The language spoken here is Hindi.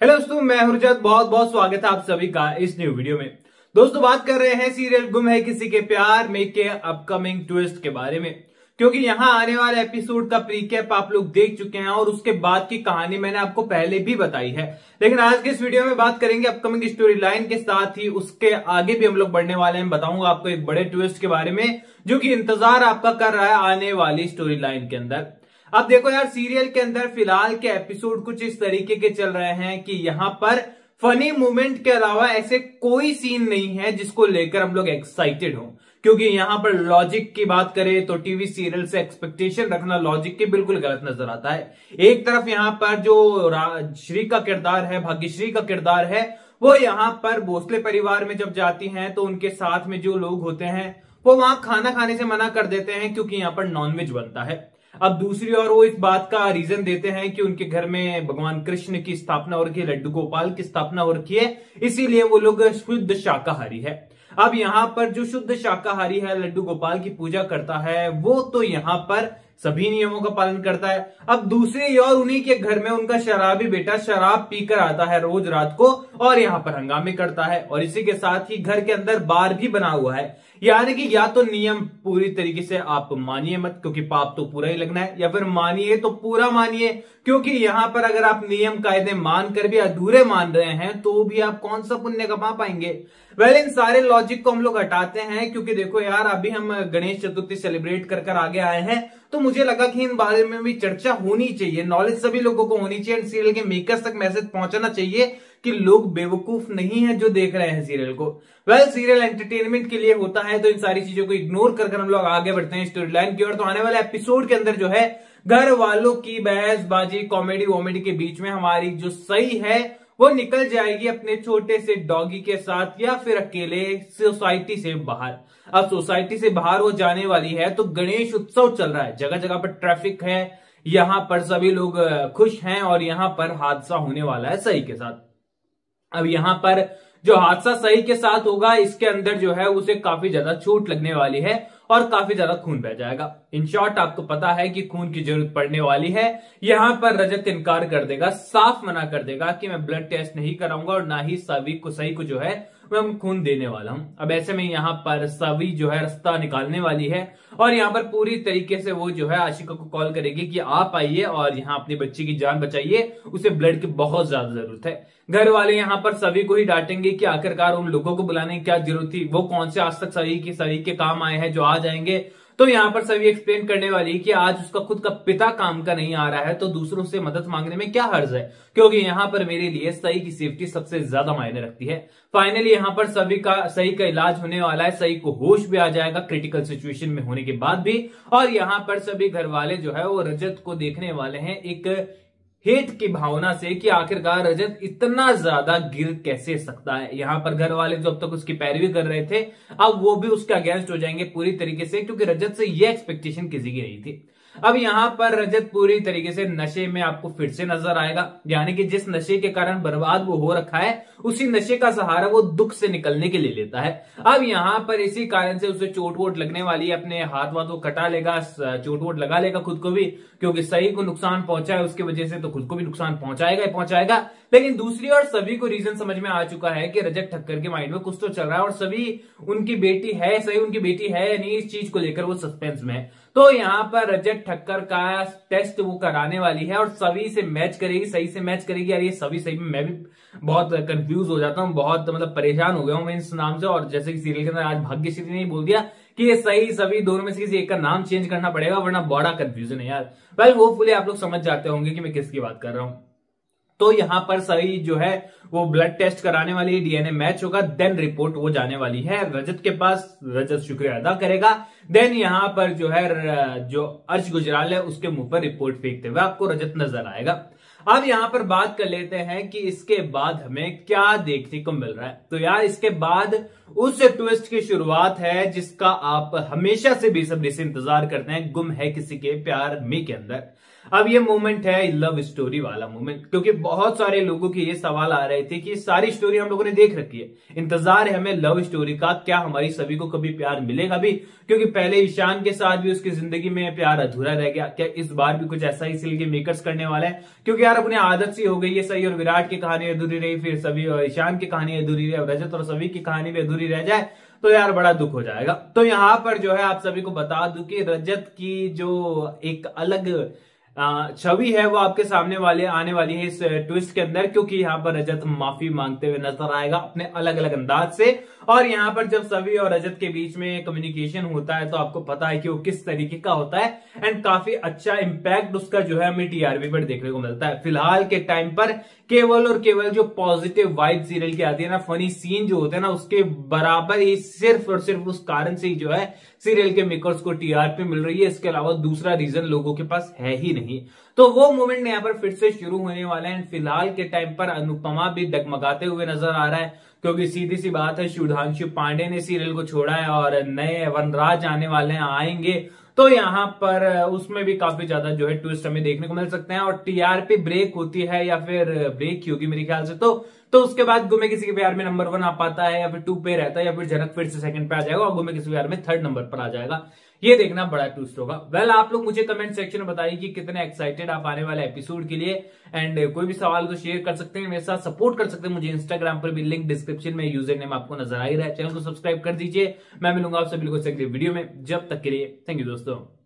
हेलो दोस्तों, मैं हुरजत बहुत बहुत स्वागत है आप सभी का इस न्यू वीडियो में। दोस्तों, बात कर रहे हैं सीरियल गुम है किसी के प्यार में के अपकमिंग ट्विस्ट के बारे में। क्योंकि यहाँ आने वाले एपिसोड का प्रीकैप आप लोग देख चुके हैं और उसके बाद की कहानी मैंने आपको पहले भी बताई है। लेकिन आज के इस वीडियो में बात करेंगे अपकमिंग स्टोरी लाइन के साथ ही उसके आगे भी हम लोग बढ़ने वाले हैं। बताऊँगा आपको एक बड़े ट्विस्ट के बारे में, जो कि इंतज़ार आपका कर रहा है आने वाली स्टोरी लाइन के अंदर। अब देखो यार, सीरियल के अंदर फ़िलहाल के एपिसोड कुछ इस तरीके के चल रहे हैं कि यहाँ पर फनी मोमेंट के अलावा ऐसे कोई सीन नहीं है जिसको लेकर हम लोग एक्साइटेड हो। क्योंकि यहाँ पर लॉजिक की बात करें तो टीवी सीरियल से एक्सपेक्टेशन रखना लॉजिक के बिल्कुल गलत नज़र आता है। एक तरफ़ यहाँ पर जो श्री का किरदार है, भाग्यश्री का किरदार है, वो यहाँ पर भोसले परिवार में जब जाती हैं तो उनके साथ में जो लोग होते हैं, वो वहाँ खाना खाने से मना कर देते हैं क्योंकि यहाँ पर नॉनवेज बनता है। अब दूसरी ओर वो इस बात का रीजन देते हैं कि उनके घर में भगवान कृष्ण की स्थापना हो रखी है, लड्डू गोपाल की स्थापना हो रखी है, इसीलिए वो लोग शुद्ध शाकाहारी है। अब यहाँ पर जो शुद्ध शाकाहारी है, लड्डू गोपाल की पूजा करता है, वो तो यहाँ पर सभी नियमों का पालन करता है। अब दूसरी ओर उन्हीं के घर में उनका शराबी बेटा शराब पीकर आता है रोज रात को और यहाँ पर हंगामे करता है और इसी के साथ ही घर के अंदर बार भी बना हुआ है। यानी कि या तो नियम पूरी तरीके से आप मानिए मत, क्योंकि पाप तो पूरा ही लगना है, या फिर मानिए तो पूरा मानिए, क्योंकि यहाँ पर अगर आप नियम कायदे मानकर भी अधूरे मान रहे हैं तो भी आप कौन सा पुण्य कमा पाएँगे? वेल इन सारे लॉजिक को हम लोग हटाते हैं, क्योंकि देखो यार, अभी हम गणेश चतुर्थी सेलिब्रेट कर कर आगे आए हैं तो मुझे लगा कि इन बारे में भी चर्चा होनी चाहिए नॉलेज सभी लोगों को होनी चाहिए एंड सीरियल के मेकर्स तक मैसेज पहुंचाना चाहिए कि लोग बेवकूफ़ नहीं है जो देख रहे हैं सीरियल को। वेल well, सीरियल एंटरटेनमेंट के लिए होता है तो इन सारी चीज़ों को इग्नोर कर कर हम लोग आगे बढ़ते हैं स्टोरी लाइन की ओर। तो आने वाले एपिसोड के अंदर जो है घर वालों की बहसबाजी कॉमेडी वॉमेडी के बीच में हमारी जो सही है वो निकल जाएगी अपने छोटे से डॉगी के साथ या फिर अकेले सोसाइटी से बाहर। अब सोसाइटी से बाहर वो जाने वाली है तो गणेश उत्सव चल रहा है। जगह जगह पर ट्रैफ़िक है यहाँ पर सभी लोग खुश हैं और यहाँ पर हादसा होने वाला है सही के साथ। अब यहाँ पर जो हादसा सही के साथ होगा, इसके अंदर जो है उसे काफ़ी ज़्यादा चोट लगने वाली है और काफ़ी ज़्यादा खून बह जाएगा। इन शॉर्ट आपको पता है कि खून की ज़रूरत पड़ने वाली है। यहाँ पर रजत इनकार कर देगा, साफ़ मना कर देगा कि मैं ब्लड टेस्ट नहीं कराऊँगा और ना ही सभी को सही को जो है मैं खून देने वाला हूँ। अब ऐसे में यहाँ पर सभी जो है रास्ता निकालने वाली है और यहाँ पर पूरी तरीके से वो जो है आशिका को कॉल करेगी कि आप आइए और यहाँ अपनी बच्ची की जान बचाइए, उसे ब्लड की बहुत ज़्यादा ज़रूरत है। घर वाले यहाँ पर सभी को ही डांटेंगे कि आखिरकार उन लोगों को बुलाने की क्या ज़रूरत थी? वो कौन से आज तक सभी के सभी के काम आए हैं जो आ जाएँगे? तो यहाँ पर सभी एक्सप्लेन करने वाली है कि आज उसका खुद का पिता काम का नहीं आ रहा है तो दूसरों से मदद मांगने में क्या हर्ज है? क्योंकि यहाँ पर मेरे लिए सही की सेफ्टी सबसे ज़्यादा मायने रखती है। फाइनली यहाँ पर सभी का, सही का इलाज होने वाला है, सही को होश भी आ जाएगा क्रिटिकल सिचुएशन में होने के बाद भी। और यहाँ पर सभी घर वाले जो है, वो रजत को देखने वाले हैं, एक हेट की भावना से कि आखिरकार रजत इतना ज़्यादा गिर कैसे सकता है? यहाँ पर घर वाले जो अब तक उसकी पैरवी कर रहे थे, अब वो भी उसके अगेंस्ट हो जाएँगे पूरी तरीके से, क्योंकि रजत से ये एक्सपेक्टेशन किसी की रही थी। अब यहाँ पर रजत पूरी तरीके से नशे में आपको फिर से नज़र आएगा। यानी कि जिस नशे के कारण बर्बाद वो हो रखा है, उसी नशे का सहारा वो दुख से निकलने के लिए लेता है। अब यहाँ पर इसी कारण से उसे चोट वोट लगने वाली है, अपने हाथ वाथ को कटा लेगा चोट वोट लगा लेगा खुद को भी, क्योंकि सही को नुकसान पहुँचा है, उसकी वजह से तो खुद को भी नुकसान पहुंचाएगा ही पहुंचाएगा। लेकिन दूसरी और सभी को रीजन समझ में आ चुका है कि रजत ठक्कर के माइंड में कुछ तो चल रहा है और सभी उनकी बेटी है, सही उनकी बेटी है नहीं, इस चीज़ को लेकर वो सस्पेंस में है। तो यहाँ पर रजत ठक्कर का टेस्ट वो कराने वाली है और सभी से मैच करेगी, सही से मैच करेगी। यार ये सभी सही में भी बहुत कंफ्यूज हो जाता हूँ, बहुत मतलब परेशान हो गया हूँ मैं इस नाम से और जैसे कि सीरियल के अंदर आज भाग्यश्री ने बोल दिया कि ये सही, सभी दोनों में से किसी एक का नाम चेंज करना पड़ेगा, वरना बड़ा कंफ्यूजन है यार। वेल होपफुली आप लोग समझ जाते होंगे कि मैं किसकी बात कर रहा हूँ। तो यहाँ पर सही जो है, वो ब्लड टेस्ट कराने वाली है डीएनए मैच होगा देन रिपोर्ट वो जाने वाली है। रजत के पास, रजत शुक्रिया अदा करेगा। देन यहाँ पर जो है जो अर्श गुजराल है, उसके मुँह पर रिपोर्ट फेंकते हुए आपको रजत नज़र आएगा। अब यहाँ पर बात कर लेते हैं कि इसके बाद हमें क्या देखने को मिल रहा है। तो यार, इसके बाद उस ट्विस्ट की शुरुआत है जिसका आप हमेशा से बेसब्री से इंतज़ार करते हैं, गुम है किसी के प्यार में के अंदर। अब ये मोमेंट है लव स्टोरी वाला मोमेंट क्योंकि बहुत सारे लोगों के ये सवाल आ रहे थे कि सारी स्टोरी हम लोगों ने देख रखी है। इंतज़ार है हमें लव स्टोरी का, क्या हमारी सभी को कभी प्यार मिलेगा भी? क्योंकि पहले ईशान के साथ भी उसकी ज़िंदगी में प्यार अधूरा रह गया। क्या इस बार भी कुछ ऐसा ही सीरियल के मेकर्स करने वाले हैं? क्योंकि यार अपनी आदत सी हो गई है सही और विराट की कहानी अधूरी रही, फिर सभी और ईशान की कहानी अधूरी रही रजत और सभी की कहानी भी अधूरी रह जाए तो यार बड़ा दुख हो जाएगा। तो यहाँ पर जो है आप सभी को बता दू कि रजत की जो एक अलग छवि है वो आपके सामने वाले, आने वाली है इस ट्विस्ट के अंदर, क्योंकि यहाँ पर रजत माफ़ी मांगते हुए नज़र आएगा अपने अलग अलग अंदाज से। और यहाँ पर जब सभी और रजत के बीच में कम्युनिकेशन होता है तो आपको पता है कि वो किस तरीके का होता है। एंड काफ़ी अच्छा इंपैक्ट उसका जो है हमें टीआरपी पर देखने को मिलता है। फ़िलहाल के टाइम पर केवल और केवल जो पॉजिटिव वाइब सीरियल की आती है ना फनी सीन जो होते हैं ना, उसके बराबर ही सिर्फ़ और सिर्फ़ उस कारण से ही जो है सीरियल के मेकर्स को टीआरपी मिल रही है। इसके अलावा दूसरा रीजन लोगों के पास है ही नहीं। तो वो मूवमेंट यहाँ पर फिर से शुरू होने वाला है फ़िलहाल के टाइम पर अनुपमा भी डगमगाते हुए नज़र आ रहा है, क्योंकि सीधी सी बात है सुधांशु पांडे ने सीरियल को छोड़ा है और नए वनराज आने वाले हैं, आएँगे। तो यहाँ पर उसमें भी काफ़ी ज़्यादा जो है ट्विस्ट हमें देखने को मिल सकते हैं और टीआरपी ब्रेक होती है या फिर ब्रेक ही होगी मेरे ख्याल से। तो तो उसके बाद गुमे किसी के प्यार में नंबर वन आ पाता है या फिर टू पे रहता है या फिर जनक फिर से सेकंड पे आ जाएगा और गुमे किसी प्यार में थर्ड नंबर पर आ जाएगा। ये देखना बड़ा ट्विस्ट होगा। वेल well, आप लोग मुझे कमेंट सेक्शन में बताइए कि कितने एक्साइटेड आप आने वाले एपिसोड के लिए एंड कोई भी सवाल तो शेयर कर सकते हैं मेरे साथ सपोर्ट कर सकते हैं। मुझे इंस्टाग्राम पर भी लिंक डिस्क्रिप्शन में यूज़र नेम आपको नज़र आ ही रहा है। चैनल को सब्सक्राइब कर दीजिए। मैं मिलूँगा आप सभी लोगों से अगले वीडियो में। जब तक के लिए थैंक यू दोस्तों।